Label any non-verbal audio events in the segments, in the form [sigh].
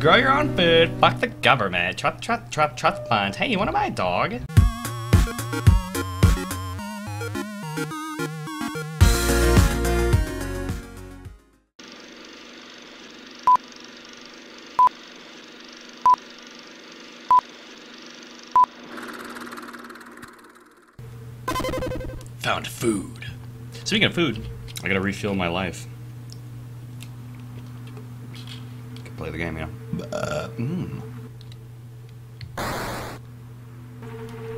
Grow your own food, fuck the government, trust, trust, trust, trust funds. Hey, you wanna buy a dog? Found food. Speaking of food, I gotta refuel my life. Can play the game, you know. Uh, mm.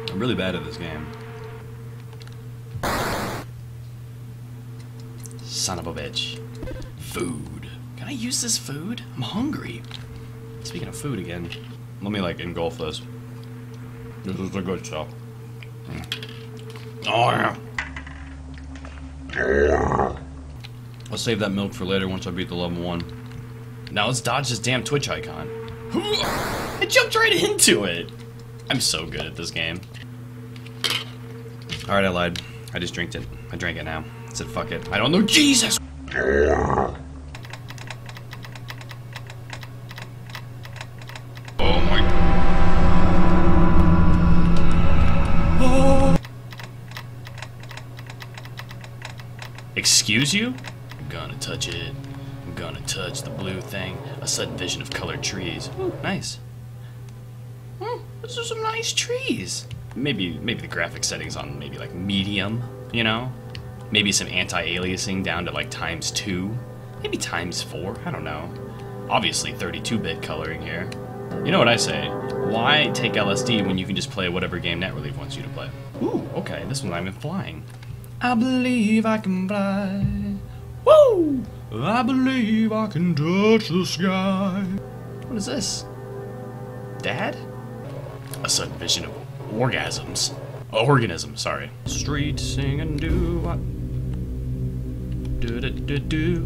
I'm really bad at this game. Son of a bitch. Food. Can I use this food? I'm hungry. Speaking of food again, let me like engulf this. This is the good stuff. Mm. Oh yeah. I'll save that milk for later once I beat the level one. Now let's dodge this damn Twitch icon. I jumped right into it. I'm so good at this game. Alright, I lied. I just drank it. I drank it now. I said fuck it. I don't know Jesus! Oh my... Excuse you? I'm gonna touch it. I'm gonna touch the blue thing. A sudden vision of colored trees. Ooh, nice. Hmm, those are some nice trees. Maybe, maybe the graphic settings on maybe like medium, you know? Maybe some anti-aliasing down to like times two. Maybe times four, I don't know. Obviously 32-bit coloring here. You know what I say? Why take LSD when you can just play whatever game NetRelief wants you to play? Ooh, okay, this not even flying. I believe I can fly. Woo! I believe I can touch the sky. What is this? Dad? A sudden vision of orgasms. Oh, organism, sorry. Street singing do what? Do do do do.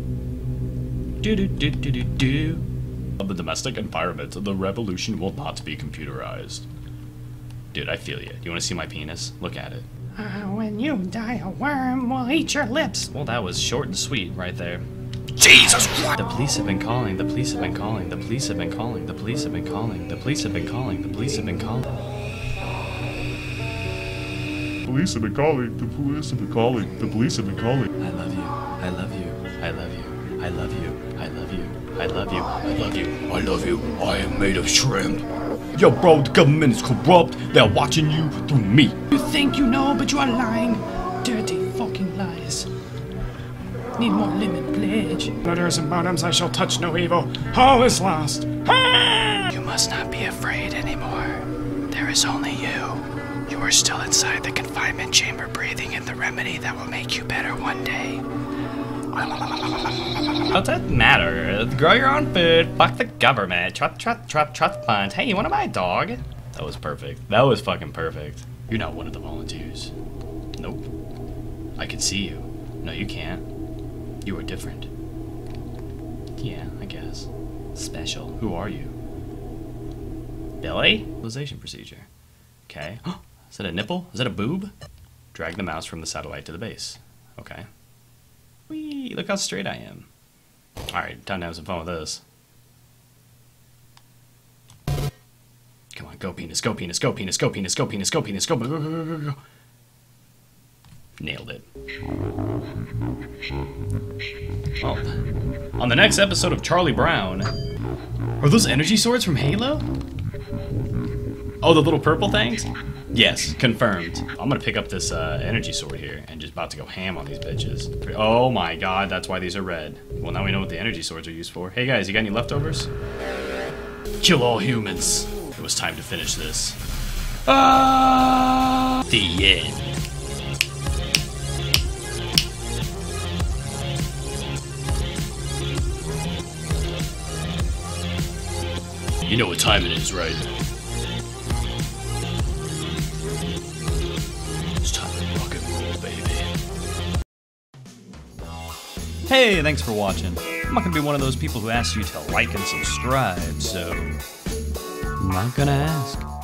Do do do do do do. Of the domestic environment, the revolution will not be computerized. Dude, I feel you. You want to see my penis? Look at it. Uh, when you die, a worm will eat your lips. Well, that was short and sweet right there. Jesus Christ! The police have been calling, the police have been calling, the police have been calling, the police have been calling, the police have been calling, the police have been calling. Police have been calling. The police have been calling. The police have been calling. I love you. I love you. I love you. I love you. I love you. I love you. I love you. I love you. I am made of shrimp. Yo, bro, the government is corrupt. They're watching you through me. You think you know, but you are lying. Dirty fucking lies. Need more limit pledge. Letters and bottoms, I shall touch no evil. All is lost. Ah! You must not be afraid anymore. There is only you. You are still inside the confinement chamber breathing in the remedy that will make you better one day. What's that matter? Grow your own food, fuck the government, trust, trust, trust, trust funds. Hey, you wanna buy a dog? That was perfect. That was fucking perfect. You're not one of the volunteers. Nope. I can see you. No, you can't. You are different. Yeah, I guess. Special. Who are you? Billy? Mobilization procedure. Okay. [gasps] Is that a nipple? Is that a boob? Drag the mouse from the satellite to the base. Okay. Whee! Look how straight I am. Alright, time to have some fun with this. Come on, go penis, go penis, go penis, go penis, go penis, go penis, go go go go go go. Nailed it. Well, on the next episode of Charlie Brown, are those energy swords from Halo? Oh, the little purple things? Yes, confirmed. I'm gonna pick up this uh, energy sword here and just about to go ham on these bitches. Oh my god, that's why these are red. Well, now we know what the energy swords are used for. Hey guys, you got any leftovers? Kill all humans. It was time to finish this. Ah! The end. You know what time it is, right? It's time to rock and roll, baby. Hey, thanks for watching. I'm not gonna be one of those people who asks you to like and subscribe, so I'm not gonna ask.